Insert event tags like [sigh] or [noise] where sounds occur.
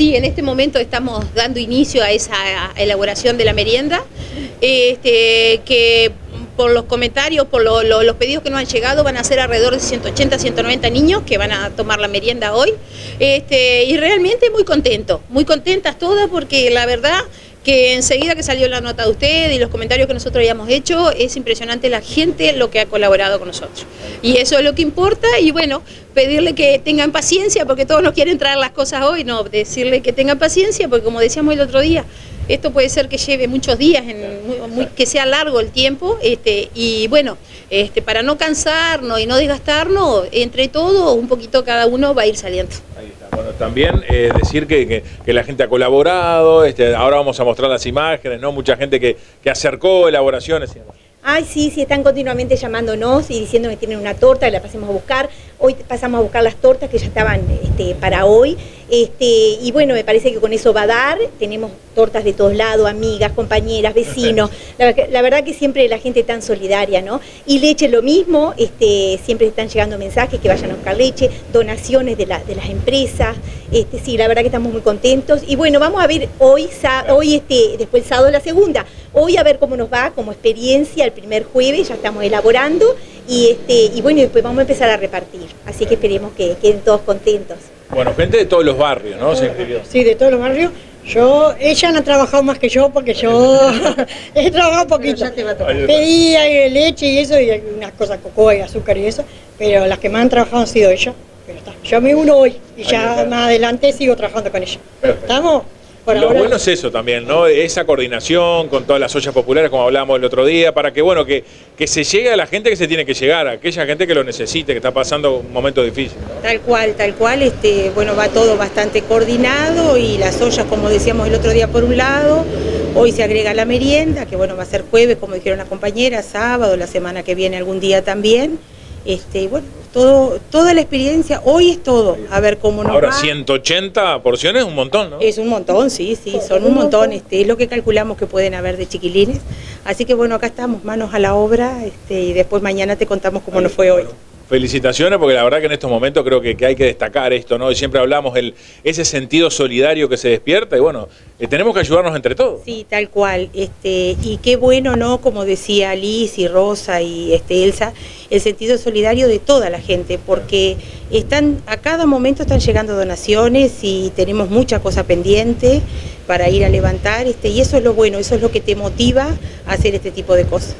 Sí, en este momento estamos dando inicio a esa elaboración de la merienda, este, que por los comentarios, por los pedidos que nos han llegado, van a ser alrededor de 180, 190 niños que van a tomar la merienda hoy. Este, y realmente muy contentos, muy contentas todas porque la verdad que enseguida que salió la nota de usted y los comentarios que nosotros habíamos hecho, es impresionante la gente lo que ha colaborado con nosotros. Y eso es lo que importa y bueno, pedirle que tengan paciencia porque todos nos quieren traer las cosas hoy, no, decirle que tengan paciencia porque como decíamos el otro día, esto puede ser que lleve muchos días, que sea largo el tiempo, este, y bueno, este, para no cansarnos y no desgastarnos, entre todos, un poquito cada uno va a ir saliendo. También eh, decir que, la gente ha colaborado, este, ahora vamos a mostrar las imágenes, ¿no? Mucha gente que, que acercó elaboraciones y demás. Ay, sí, sí, están continuamente llamándonos y diciendo que tienen una torta, que la pasemos a buscar. Hoy pasamos a buscar las tortas que ya estaban este, para hoy. Este, y bueno, me parece que con eso va a dar. Tenemos tortas de todos lados, amigas, compañeras, vecinos. La, verdad que siempre la gente tan solidaria, ¿no? Y leche lo mismo, este, siempre están llegando mensajes que vayan a buscar leche, donaciones de, de las empresas. Este, sí, la verdad que estamos muy contentos. Y bueno, vamos a ver hoy, hoy este, después el sábado la segunda. Hoy a ver cómo nos va como experiencia el primer jueves, ya estamos elaborando y, este, y bueno, después vamos a empezar a repartir. Así que esperemos que queden todos contentos. Bueno, gente de todos los barrios, ¿no? Sí, de todos los barrios. Yo, ella no ha trabajado más que yo porque yo [laughs] he trabajado poquito. Pedía leche y eso, y unas cosas, cocoa y azúcar y eso, pero las que más han trabajado han sido ellas. Pero está. Yo me uno hoy y ya más adelante sigo trabajando con ella. ¿Estamos? Lo bueno es eso también, ¿no? Esa coordinación con todas las ollas populares, como hablábamos el otro día, para que, bueno, que, que se llegue a la gente que se tiene que llegar, a aquella gente que lo necesite, que está pasando un momento difícil. Tal cual, tal cual, este, bueno, va todo bastante coordinado y las ollas, como decíamos el otro día, por un lado, hoy se agrega la merienda, que bueno, va a ser jueves, como dijeron las compañeras, sábado, la semana que viene algún día también. Este, bueno, todo, toda la experiencia, hoy es todo, a ver cómo nos Ahora, 180 porciones, un montón, ¿no? Es un montón, sí, sí, son un montón, este, es lo que calculamos que pueden haber de chiquilines. Así que bueno, acá estamos, manos a la obra, este, y después mañana te contamos cómo nos fue hoy. Felicitaciones, porque la verdad que en estos momentos creo que, hay que destacar esto, ¿no? Siempre hablamos el, ese sentido solidario que se despierta y bueno, eh, tenemos que ayudarnos entre todos. Sí, tal cual. Este, y qué bueno, ¿no? Como decía Liz y Rosa y este, Elsa, el sentido solidario de toda la gente, porque están, a cada momento están llegando donaciones y tenemos mucha cosa pendiente para ir a levantar, este, y eso es lo bueno, eso es lo que te motiva a hacer este tipo de cosas.